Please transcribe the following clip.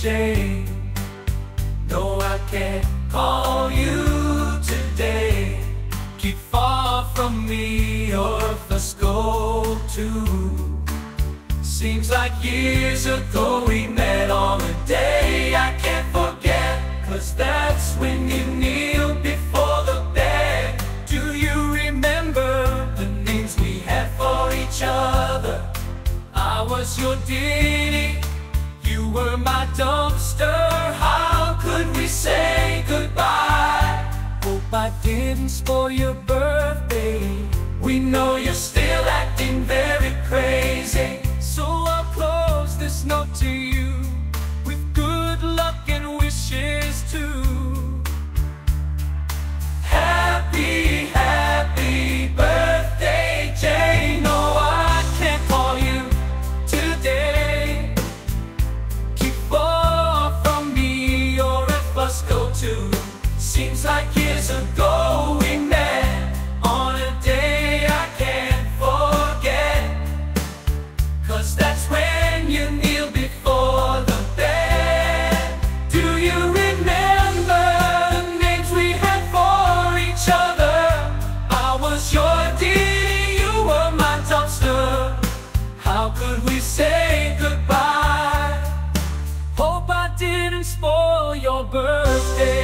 Jane. No, I can't call you today. Keep far from me or let's go too. Seems like years ago we met on a day I can't forget. Cause that's when you kneeled before the bed. Do you remember the names we had for each other? I was your deity were my dumpster How could we say goodbye? Hope I didn't spoil your birthday We know you're still you kneel before the bed? Do you remember the names we had for each other? I was your dear, you were my dumpster. How could we say goodbye? Hope I didn't spoil your birthday.